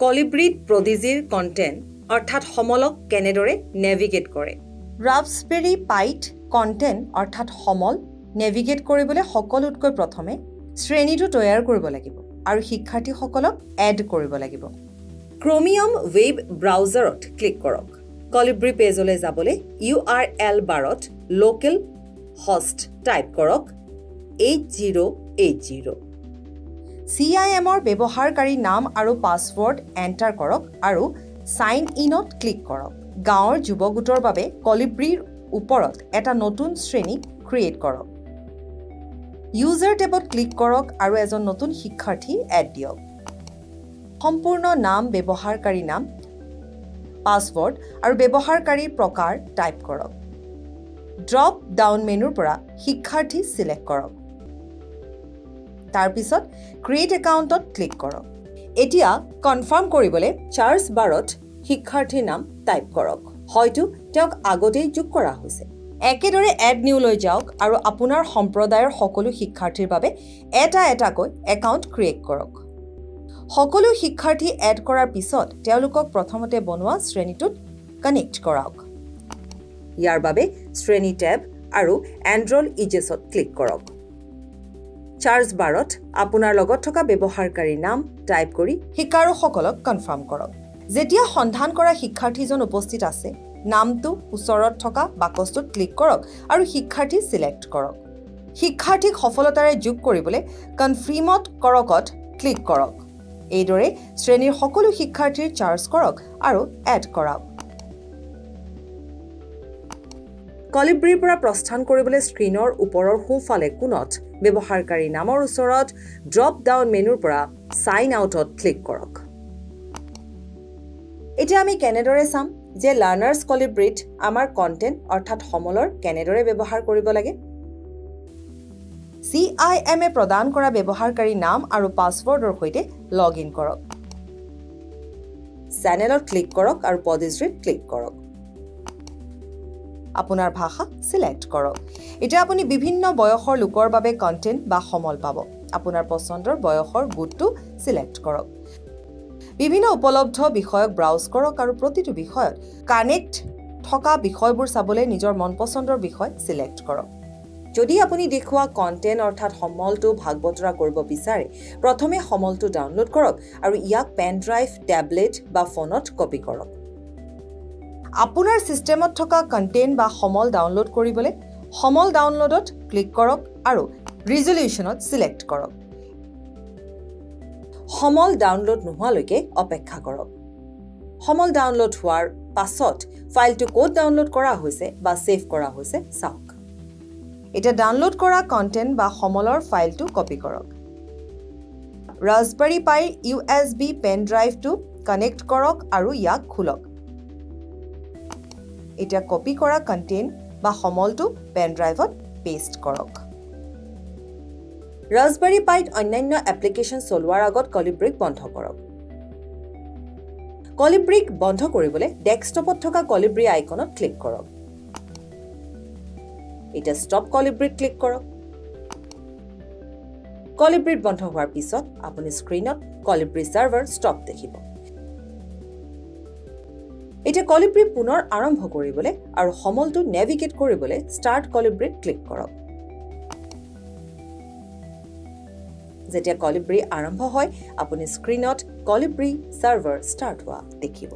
কলিব্ৰিড প্ৰডিজিৰ content অৰ্থাৎ সমলক কেনেদৰে navigate কৰে? ৰাফছবেৰী পাইট কণ্টেণ্ট অৰ্থাৎ সমল নেভিগেট কৰিবলৈ সকলোতকৈ প্ৰথমে শ্ৰেণীটো তৈয়াৰ কৰিব লাগিব আৰু শিক্ষাৰ্থীসকলক এড কৰিব লাগিব। ক্ৰমিয়াম ৱেব ব্ৰাউজাৰত ক্লিক কৰক। কলিব্ৰি পেজলৈ যাবলৈ ইউ আৰ এল বাৰত লোকেল হষ্ট টাইপ কৰক eight zero' eight zero' C I এমৰ ব্যৱহাৰকাৰী নাম আৰু পাছৱৰ্ড এণ্টাৰ কৰক আৰু ছাইন ইনত ক্লিক কৰক। গাঁৱৰ যুৱ গোটৰ বাবে কলিব্ৰিৰ ওপৰত এটা নতুন শ্ৰেণী ক্ৰিয়েট কৰক। ইউজাৰ টেবত ক্লিক কৰক আৰু এজন নতুন শিক্ষাৰ্থী এড দিয়ক। সম্পূৰ্ণ নাম ব্যৱহাৰকাৰী নাম পাছৱৰ্ড আৰু ব্যৱহাৰকাৰীৰ প্ৰকাৰ টাইপ কৰক। ড্ৰপ ডাউন মেনুৰ পৰা শিক্ষাৰ্থী ছিলেক্ট কৰক। তাৰপিছত ক্ৰিয়েট একাউণ্টত ক্লিক কৰক। এতিয়া কনফাৰ্ম কৰিবলৈ চাৰ্জ বাৰত শিক্ষাৰ্থীৰ নাম টাইপ কৰক। হয়তো তেওঁক আগতেই যোগ কৰা হৈছে। একেদৰে এড নিউলৈ যাওক আৰু আপোনাৰ সম্প্ৰদায়ৰ সকলো শিক্ষাৰ্থীৰ বাবে এটা এটাকৈ একাউণ্ট ক্ৰিয়েট কৰক। সকলো শিক্ষাৰ্থী এড কৰাৰ পিছত তেওঁলোকক প্ৰথমতে বনোৱা শ্ৰেণীটোত কানেক্ট কৰাওক ইয়াৰ বাবে শ্ৰেণী টেব আৰু এণ্ড্ৰইড ইজেছত ক্লিক কৰক। চাৰ্জ বাৰত আপোনাৰ লগত থকা ব্যৱহাৰকাৰীৰ নাম টাইপ কৰি শিকাৰুসকলক কনফাৰ্ম কৰক। যেতিয়া সন্ধান কৰা শিক্ষাৰ্থীজন উপস্থিত আছে নামটো ওচৰত থকা বাকচটোত ক্লিক কৰক আৰু শিক্ষাৰ্থী ছিলেক্ট কৰক। শিক্ষাৰ্থীক সফলতাৰে যোগ কৰিবলৈ কনফ্ৰিমত কৰকত ক্লিক কৰক। এইদৰে শ্ৰেণীৰ সকলো শিক্ষাৰ্থীৰ চাৰ্জ কৰক আৰু এড কৰাওক কলিব্ৰিৰ পৰা প্ৰস্থান কৰিবলৈ স্ক্ৰীনৰ ওপৰৰ সোঁফালে কোণত ব্যৱহাৰকাৰী নামৰ ওচৰত ড্ৰপ ডাউন মেনুৰ পৰা ছাইন আউটত ক্লিক কৰক। এতিয়া আমি কেনেদৰে চাম যে লাৰ্ণাৰ্ছ কলিব্ৰিত আমাৰ কণ্টেণ্ট অৰ্থাৎ সমলৰ কেনেদৰে ব্যৱহাৰ কৰিব লাগে? চি আই এম এ প্ৰদান কৰা ব্যৱহাৰকাৰী নাম আৰু পাছৱৰ্ডৰ সৈতে লগ ইন কৰক। চেনেলত ক্লিক কৰক আৰু পদিশ্ৰীত ক্লিক কৰক। আপোনাৰ ভাষা ছিলেক্ট কৰক। এতিয়া আপুনি বিভিন্ন বয়সৰ লোকৰ বাবে কণ্টেণ্ট বা সমল পাব। আপোনাৰ পচন্দৰ বয়সৰ গোটটো ছিলেক্ট কৰক। বিভিন্ন উপলব্ধ বিষয়ক ব্ৰাউজ কৰক আৰু প্ৰতিটো বিষয়ত কানেক্ট থকা বিষয়বোৰ চাবলৈ নিজৰ মন পচন্দৰ বিষয় ছিলেক্ট কৰক। যদি আপুনি দেখুওৱা কণ্টেণ্ট অৰ্থাৎ সমলটো ভাগ বতৰা কৰিব বিচাৰে প্ৰথমে সমলটো ডাউনলোড কৰক আৰু ইয়াক পেন ড্ৰাইভ টেবলেট বা ফোনত কপি কৰক। আপোনাৰ ছিষ্টেমত থকা কণ্টেণ্ট বা সমল ডাউনলোড কৰিবলৈ সমল ডাউনলোডত ক্লিক কৰক আৰু ৰিজলিউশ্যনত ছিলেক্ট কৰক। সমল ডাউনলোড নোহোৱালৈকে অপেক্ষা কৰক। সমল ডাউনলোড হোৱাৰ পাছত ফাইলটো ক'ত ডাউনলোড কৰা হৈছে বা ছেভ কৰা হৈছে চাওক। এতিয়া ডাউনলোড কৰা কণ্টেণ্ট বা সমলৰ ফাইলটো কপি কৰক। ৰাজবাৰী পাইৰ ইউ এছ বি পেন ড্ৰাইভটো কানেক্ট কৰক আৰু ইয়াক খোলক। এতিয়া কপি কৰা কণ্টেণ্ট বা সমলটো পেন ড্ৰাইভত পেষ্ট কৰক। ৰাজবাৰী পাইত অন্যান্য এপ্লিকেশ্যন চলোৱাৰ আগত কলিব্ৰিক বন্ধ কৰক। কলিব্ৰিক বন্ধ কৰিবলৈ ডেস্কটপত থকা কলিব্ৰি আইকনত ক্লিক কৰক। এতিয়া ষ্টপ কলিব্ৰিত ক্লিক কৰক। কলিব্ৰিত বন্ধ হোৱাৰ পিছত আপুনি স্ক্ৰীণত কলিব্ৰি ছাৰ্ভাৰ ষ্টপ দেখিব। এতিয়া কলিব্ৰি পুনৰ আৰম্ভ কৰিবলৈ আৰু সমলটো নেভিগেট কৰিবলৈ ষ্টাৰ্ট কলিব্ৰিত ক্লিক কৰক। যেতিয়া কলিব্ৰি আৰম্ভ হয় আপুনি স্ক্ৰীণত কলিব্ৰি ছাৰ্ভাৰ ষ্টাৰ্ট হোৱা দেখিব।